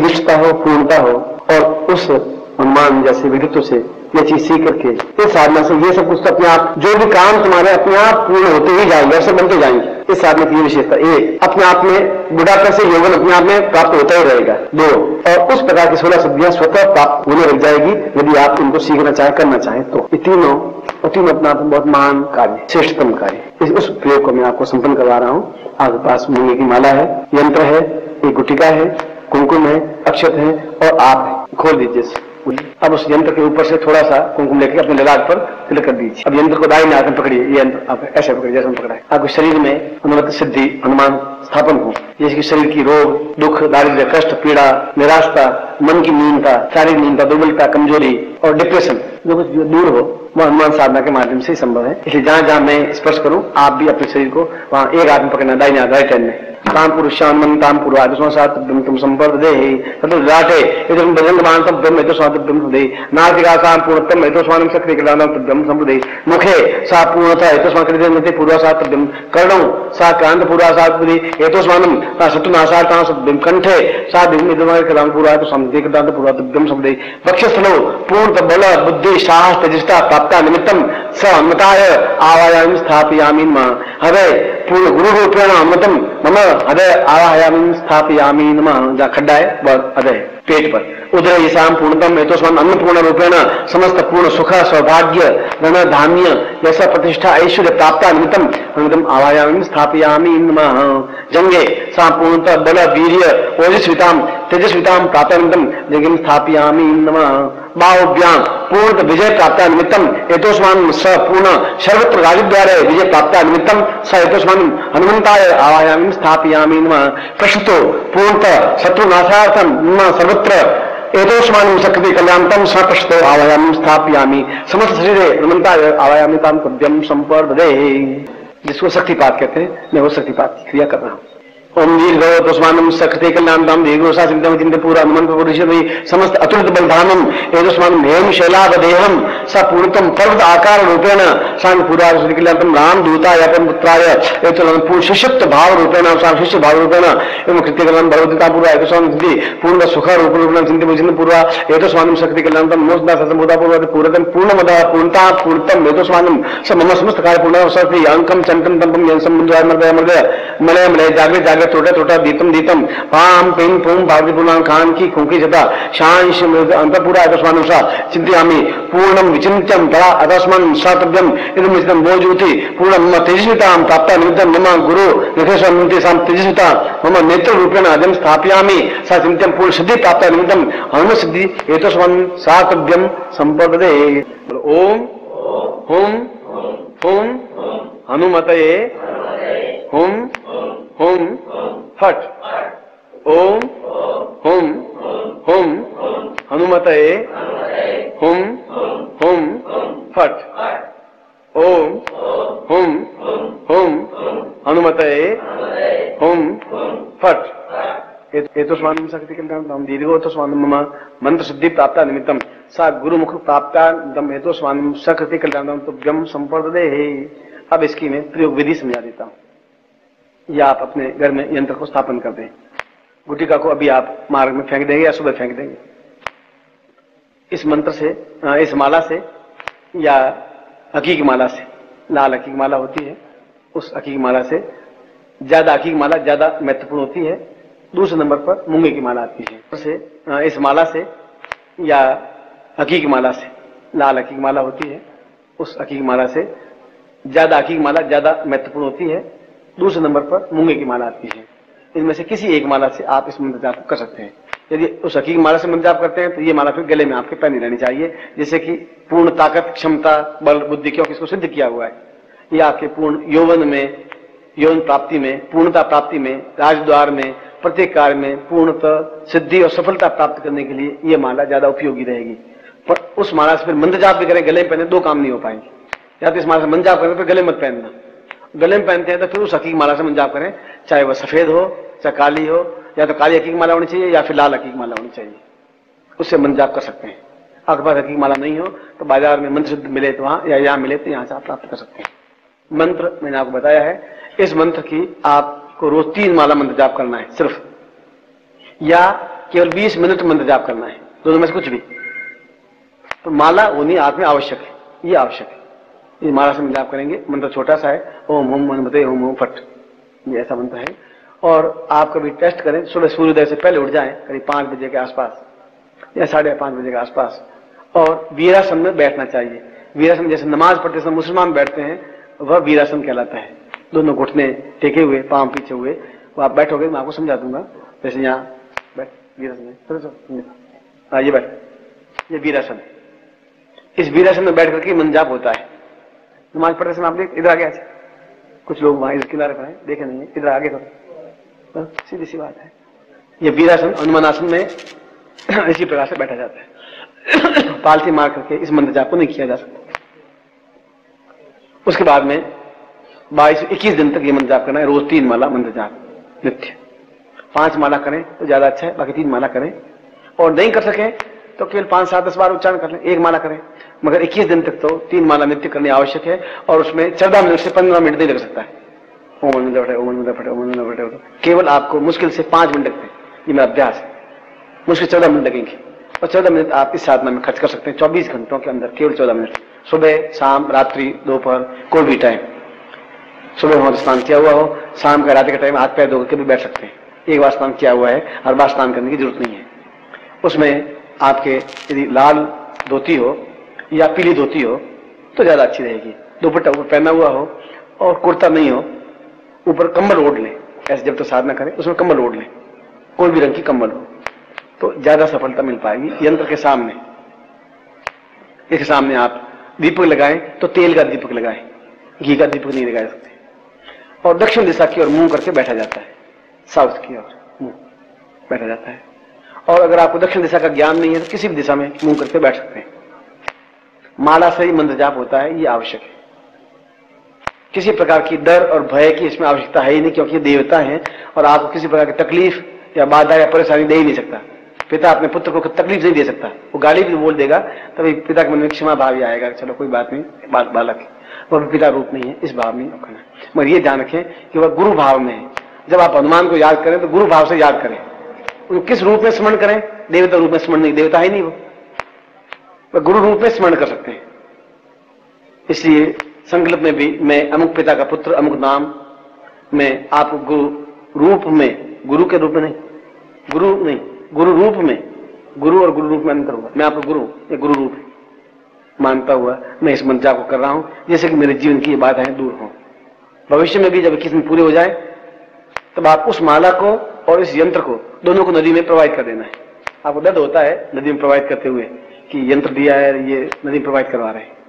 निर्दिष्टता हो, पूर्णता हो, और उस हनुमान जैसे विद्युत से ये चीज़ सीख करके, इस साधना से ये सब कुछ तो अपने आप, जो भी काम तुम्हारे अपने आप पूर्ण होते ही जाएँगे अवसर बनते जाएँगे। इस साधना की विशेषता एक अपने आप में बुढ़ापे से यौवन अपने आप में प्राप्त होता ही रहेगा। दो, और उस प्रकार की सोलह सिद्धियाँ स्वतः प्राप्त होने लग जाएगी, यदि आप इनको सीखना चाहे, करना चाहे तो। ये तीनों और तीनों अपना आप बहुत महान कार्य, श्रेष्ठतम कार्य। उस प्रयोग को मैं आपको संपन्न करवा रहा हूँ। आपके पास मूँगे की माला है, यंत्र है, एक गुटिका है कुमकुम है, अक्षत है और आप खोल दीजिए अब उस यंत्र के ऊपर से थोड़ा सा कुमकुम लेके अपने ललाट पर तिलक कर दीजिए। अब यंत्र को दाहिने हाथ पकड़िए। ये यंत्र आप ऐसे पकड़िए जैसे हम पकड़ा है आपके शरीर में अनुमत सिद्धि हनुमान स्थापन हो। जैसे कि शरीर की रोग, दुख, दारिद्र्य, कष्ट, पीड़ा, निराशता, मन की नींदता, शारीरिक नींदता, दुर्बलता, कमज़ोरी और डिप्रेशन, जो कुछ दूर हो वो हनुमान साधना के माध्यम से ही संभव है। इसलिए जहाँ जहाँ मैं स्पर्श करूँ, आप भी अपने शरीर को वहाँ एक हाथ में पकड़ना दाई हाथ, राइट हैंड में। ताम पुरुषान ताम पूर्वाद सात तुम संपर्द दे। तद राटे इदम बजंग मानतम ब्रह्म मुखे सा पूर्णता हेतु स्वान कृते मते पूर्वा सात ब्रह्म। कर्णौ सा क्रांत पूर्वा सात बुद्धि हेतु स्वानम सा सतु नासा ता सत ब्रह्म। कंठे सा ब्रह्म इदम कलाम पूर्वा तो समदे कदांत पूर्वा ब्रह्म संपदे वक्षस्थलो पूर्ण बल, बुद्धि, साहस तेजस्ता प्राप्ता स अमृताय आवायाम स्थापयामी माँ गुरुरूपेण अमृतम मम अदय आवाहयामी, स्थापयामी नमः खड्डा है अदय, पेट पर। उदय ईशाम पूर्णतम ये तो स्वयं अन्नपूर्ण रूपेण समस्त पूर्ण सुख, सौभाग्य, धन, धान्य, यश, प्रतिष्ठा, ऐश्वर्य प्राप्त निमित्तम निमित्तम आवायामी स्थापयामी नमः। जंगे सा पूर्णतः बल वीर ओजस्विता तेजस्विताम प्राप्त निमित्तम जंगे स्थापयामी नमः। बाहुभ्याम पूर्ण विजय प्राप्त निमित्तम एतोस्मान स पूर्ण सर्वत्र राजद्वारे विजय प्राप्त निमित्तम स एतोस्मान हनुमंताय आवायामी, स्थापयामी नमः। प्रश्तो पूर्णतः शत्रुनाशार्थम सर्वत्र एतोस्मान शक्ति कल्याणतम सपृष्टो आवायामी, स्थापयामी। समस्त शरीरे हनुमंताय आवायामी ताम पद्यम संपर्दे जिसको शक्तिपात कहते हैं, मैं वो शक्तिपात की क्रिया कर रहा हूँ। ओम दीर्घ तस्मानम शक्ति कल्याणताम दीर्घोषा चिंतम चिंत पूरा हनुमंत पुरुष समस्त अतुलित बलधानम एतस्मान हेम शैलाभ देहम स पूर्णतम पर्वत आकार रूपेण शांत पूरा श्री कल्याणतम राम दूता यापन पुत्राय पूर्ण शिष्यत्व भाव रूपेण शिष्य भाव रूपेण एवं कृत्य कल्याण भगवता पूर्वा एतस्मान सिद्धि पूर्ण सुख रूप रूपेण चिंत चिंत पूर्वा एतस्मानम शक्ति कल्याणतम मोचना सतमुदा पूर्वा पूर्णतम पूर्णमद पूर्णता पूर्णतम एतस्मानम स मम समस्त कार्य पूर्ण सति अंकम चंतम तंपम यन संबंध मर्दय मर्दय। मलय मलय जागृत जागृत टोटा टोटा दीतम दीतम पाम पिंग पुम भाग्य पुनाम खान की खुंकी जता शांश अंतपुरा अतस्मानुषा चिंतयामि पूर्णम विचिन्त्यम तदा अतस्मन् सातव्यम इदम इदम बोजूति पूर्णम मम तेजस्विताम प्राप्ता निमित्तम मम गुरु निखेश्वर निमित्ते साम तेजस्विता मम नेत्र रूपेण अजम स्थापयामि। सा चिंत्यम पूर्ण सिद्धि प्राप्ता निमित्तम हनुम सिद्धि एतस्मन् सातव्यम संपदे ओम हुम हुम हनुमतये। हुम हुम फट ओम हुम हुम हनुमतये। हुम फट। ओम हुम हुम हनुमतये हुम फट। एतो स्वामी शक्ति कल्याण दीर्घो तो स्वामी मम मंत्र सिद्धि प्राप्त निमित्तम सा गुरुमुख प्राप्त दम हेतु स्वामी सकृति कल्याण तुभ्यम संपर्दे अब इसकी मैं प्रयोग विधि समझा देता हूँ। या आप अपने घर में यंत्र को स्थापन कर दें। गुटिका को अभी आप मार्ग में फेंक देंगे या सुबह फेंक देंगे। इस मंत्र से इस माला से या हकीक माला से, लाल हकीक माला होती है, उस हकीक माला से ज़्यादा हकीक माला ज़्यादा महत्वपूर्ण होती है। दूसरे नंबर पर मूँगे की माला आती है। से इस माला से या हकीक माला से, लाल हकीक माला होती है। उस हकीक माला से ज़्यादा हकीक माला ज़्यादा महत्वपूर्ण होती है। दूसरे नंबर पर मूँगे की माला आती है। इनमें से किसी एक माला से आप इस मंत्र जाप कर सकते हैं। यदि उस हकीक माला से मंत्र जाप करते हैं तो ये माला फिर गले में आपके पहनी रहनी चाहिए। जैसे कि पूर्ण ताकत, क्षमता, बल, बुद्धि क्योंकि इसको सिद्ध किया हुआ है? ये आपके पूर्ण यौवन में यौन प्राप्ति में, पूर्णता प्राप्ति में, राजद्वार में, प्रत्येक कार्य में पूर्णतः, सिद्धि और सफलता प्राप्त करने के लिए ये माला ज़्यादा उपयोगी रहेगी। पर उस माला से फिर मंत्र जाप भी करें, गले में पहने दो काम नहीं हो पाएँगे। या तो इस माला से मंत्र जाप करें फिर गले मत पहनना। गले में पहनते हैं तो फिर उस हकीक माला से मंत्र जाप करें, चाहे वह सफ़ेद हो, चाहे काली हो या तो काली हकीक माला होनी चाहिए या फिर लाल हकीक माला होनी चाहिए। उससे मन जाप कर सकते हैं। आपके पास हकीक माला नहीं हो तो बाज़ार में मंत्र मिले तो वहाँ, या यहाँ मिले तो यहाँ से आप प्राप्त कर सकते हैं। मंत्र मैंने आपको बताया है, इस मंत्र की आपको रोज तीन माला मंत्र जाप करना है, सिर्फ़। या केवल 20 मिनट मंत्र जाप करना है, दोनों में से कुछ भी। तो माला उन्हीं आप में आवश्यक है, ये आवश्यक है। ये माला से जाप करेंगे, मंत्र छोटा सा है, ओम ओम मनमते ओम ओम फट ये ऐसा मंत्र है और आप कभी टेस्ट करें, सुबह सूर्योदय से पहले उठ जाएँ, करीब पाँच बजे के आसपास, या साढ़े पाँच बजे के आसपास। और वीरासन में बैठना चाहिए। वीरासन जैसे नमाज़ पढ़ते समय मुसलमान बैठते हैं, वह वीरासन कहलाता है। दोनों घुटने टेके हुए, पाँव पीछे हुए। वो आप बैठोगे, मैं आपको समझा दूँगा। जैसे यहाँ, बैठ, वीरासन हाँ ये बैठ। ये वीरासन। इस वीरासन में बैठ करके मन जाप होता है। नमाज़ पढ़ते समय आप देख, इधर आ गया कुछ लोग वहाँ इस किनारे पर हैं, देखे नहीं इधर आगे करो सीधी सी बात है। ये वीरासन अनुमानासन में इसी प्रकार से बैठा जाता है। पालथी मार करके इस मंत्र जाप को नहीं किया जा सकता। उसके बाद में बाईस, इक्कीस दिन तक ये मंत्र जाप करना है। रोज तीन माला मंत्र जाप, नित्य। पाँच माला करें तो ज़्यादा अच्छा है, बाकी तीन माला करें। और नहीं कर सके तो केवल पाँच, सात, दस बार उच्चारण कर लें, एक माला करें। मगर इक्कीस दिन तक तो तीन माला नित्य करनी आवश्यक है और उसमें चौदह मिनट से पंद्रह मिनट नहीं लग सकता है। ओम फटे ओम फटे ओम फटे केवल आपको मुश्किल से पाँच मिनट लगते हैं। ये मेरा अभ्यास है। मुश्किल चौदह मिनट लगेंगे। और चौदह मिनट आप इस साधना में खर्च कर सकते हैं। चौबीस घंटों के अंदर केवल चौदह मिनट। सुबह, शाम, रात्रि, दोपहर, कोई भी टाइम सुबह वहाँ स्नान किया हुआ हो। शाम का रात का टाइम हाथ पैर धोकर के भी बैठ सकते हैं। एक बार स्नान किया हुआ है। हर बार स्नान करने की ज़रूरत नहीं है। उसमें आपके यदि लाल धोती हो या पीली धोती हो तो ज़्यादा अच्छी रहेगी। दुपट्टा ऊपर पहना हुआ हो और कुर्ता नहीं हो ऊपर कम्बल ओढ़ लें ऐसे जब तो साधना करें, उसमें कम्बल ओढ़ लें कोई भी रंग की कम्बल हो तो ज़्यादा सफलता मिल पाएगी। यंत्र के सामने। इसके सामने आप दीपक लगाएँ तो तेल का दीपक लगाएँ। घी का दीपक नहीं लगा सकते। और दक्षिण दिशा की ओर मुँह करके बैठा जाता है। साउथ की ओर मुँह बैठा जाता है। और अगर आपको दक्षिण दिशा का ज्ञान नहीं है तो किसी भी दिशा में मुँह करके बैठ सकते हैं। माला से ही मंत्र जाप होता है, ये आवश्यक है। किसी प्रकार की डर और भय की इसमें आवश्यकता है ही नहीं क्योंकि देवता है और आपको किसी प्रकार की तकलीफ़ या बाधा या परेशानी दे ही नहीं सकता। पिता अपने पुत्र को तकलीफ़ नहीं दे सकता। वो गाली भी बोल देगा तभी पिता के मन में क्षमा भाव ही आएगा। चलो कोई बात नहीं बाल, बालक है। वह पिता रूप नहीं है इस भाव में रखना मगर ये ध्यान रखें कि वह गुरु भाव में है। जब आप हनुमान को याद करें तो गुरु भाव से याद करें। उनको किस रूप में स्मरण करें? देवता रूप में स्मरण नहीं देवता ही नहीं वो। वह गुरु रूप में स्मरण कर सकते हैं। इसलिए संकल्प में भी मैं अमुक पिता का पुत्र, अमुक नाम मैं आप गुरु रूप में, गुरु के रूप में नहीं, गुरु नहीं, गुरु रूप में, गुरु और गुरु रूप में अंतर हुआ मैं आपका गुरु, ये गुरु रूप मानता हुआ मैं इस मंत्रा को कर रहा हूँ, जैसे कि मेरे जीवन की ये बाधाएँ दूर हों। भविष्य में भी जब किसी में पूरे हो जाए, तब आप उस माला को और इस यंत्र को दोनों को नदी में प्रवाहित कर देना है। आपको दर्द होता है नदी में प्रवाहित करते हुए कि यंत्र दिया है, ये नदी में प्रवाहित करवा रहे हैं।